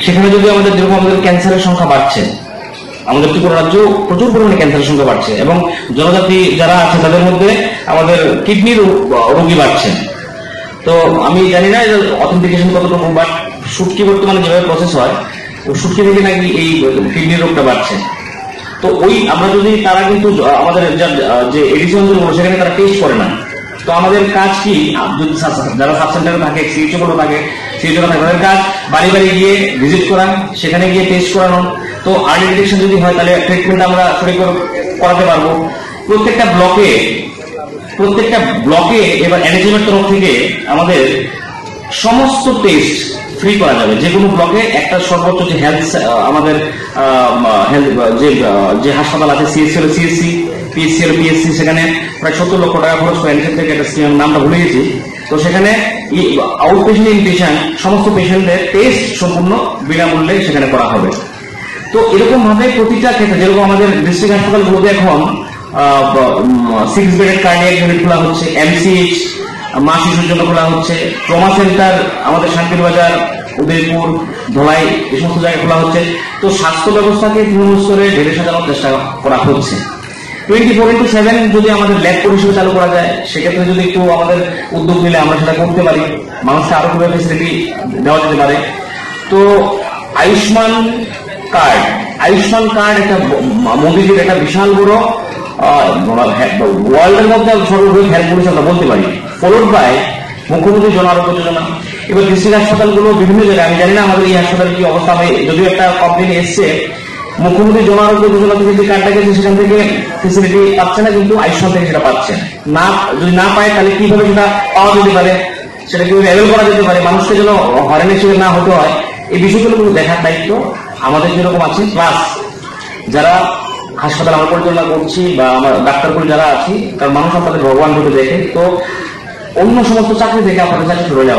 সেখানে যদি আমাদের যেরকম আমাদের ক্যান্সারের সংখ্যা বাড়ছে, আমাদের ত্রিপুরা রাজ্য প্রচুর পরিমাণে ক্যান্সারের সংখ্যা বাড়ছে এবং জনজাতি যারা আছে তাদের মধ্যে আমাদের কিডনির রোগী বাড়ছে। তো আমি জানি না অথেন্টিকেশন কতটুকু বাট সুটকি বর্তমানে যেভাবে প্রসেস হয় ও সুটকি থেকে নাকি এই কিডনি রোগটা বাড়ছে। তো ওই আমরা যদি তারা কিন্তু, আমাদের যা- যে এডিশনগুলো সেখানে তারা টেস্ট করে না। তো আমাদের কাজ কি, যদি যারা সাব সেন্টারে থাকে সিএইচও থাকে সিএইচও জন্য তাদের কাজ, বাড়ি বাড়ি গিয়ে ভিজিট করান, সেখানে গিয়ে টেস্ট করানো। তো আর্লি ডিটেকশন যদি হয়, তাহলে ট্রিটমেন্ট আমরা শুরু করে করাতে পারব। প্রত্যেকটা ব্লকে প্রত্যেকটা ব্লকে এবার এনএচএমের তরফ থেকে আমাদের সমস্ত টেস্ট ফ্রি করা যাবে। যে কোনো ব্লকে একটা সর্বোচ্চ যে হেলথ আমাদের যে যে হাসপাতাল আছে সিএসসি সিএসসি পিএসসি হলো পিএসসি সেখানে প্রায় সত্তর লক্ষ টাকা খরচ করে এনএচএম থেকে একটা স্কিমের নামটা ভুলে গেছি। তো সেখানে আউট পেশেন্ট ইন পেশেন্ট সমস্ত পেশেন্টদের টেস্ট সম্পূর্ণ বিনামূল্যে সেখানে করা হবে। তো এরকম ভাবে প্রতিটা ক্ষেত্রে, যেরকম আমাদের ডিস্ট্রিক্ট হাসপাতালগুলোতে এখন সিক্স বেডের কার্ডিয়াক ইউনিট খোলা হচ্ছে এমসিএইচ মা শিশুর জন্য খোলা হচ্ছে। ট্রমা সেন্টার, আমাদের শান্তির বাজার, উদয়পুর, ধলাই, এ সমস্ত জায়গায় খোলা হচ্ছে। তো স্বাস্থ্য ব্যবস্থাকে তৃণমূল স্তরে ঢেলে সাজানোর চেষ্টা করা হচ্ছে। টোয়েন্টি ফোর ইন্টু সেভেন যদি আমাদের ল্যাব পরিষেবা চালু করা যায়, সেক্ষেত্রে যদি একটু আমাদের উদ্যোগ নিলে আমরা সেটা করতে পারি। মানুষকে আরও কীভাবে ফেসিলিটি দেওয়া যেতে পারে। তো আয়ুষ্মান কার্ড আয়ুষ্মান কার্ড একটা মোদিজির একটা বিশাল বড় ওয়ার্ল্ডের মধ্যে সর্ববৃহৎ হেলথ পরিষেবা বলতে পারি। মুখ্যমন্ত্রী জন আরোগ্য যোজনা। এবার ডিস্ট্রিক্ট হাসপাতালগুলো বিভিন্ন জায়গায়, আমি জানি না আমাদের এই হাসপাতাল কি অবস্থা হবে যদিও একটা কমপ্লেন এসছে, মুখ্যমন্ত্রী জন আরোগ্য যোজনা থেকে যে কার্ডটা গেছে, সেখান থেকে ফেসিলিটি পাচ্ছে না, কিন্তু আয়ুষ্মান থেকে সেটা পাচ্ছে। না, যদি না পায়, তাহলে কীভাবে সেটা পাওয়া যেতে পারে? সেটা কীভাবে অ্যাভেল করা যেতে পারে? মানুষকে যেন হরেনের শিকার না হতে হয়, এই বিষয়গুলো কিন্তু দেখার দায়িত্ব আমাদের যেরকম আছে প্লাস যারা হাসপাতাল আমরা পরিচালনা করছি বা আমার ডাক্তার করে যারা আছি কারণ মানুষ আপনাদের ভগবান রূপে দেখে তো অন্য সমস্ত চাকরি থেকে আপনাদের চাকরি সরে যাওয়া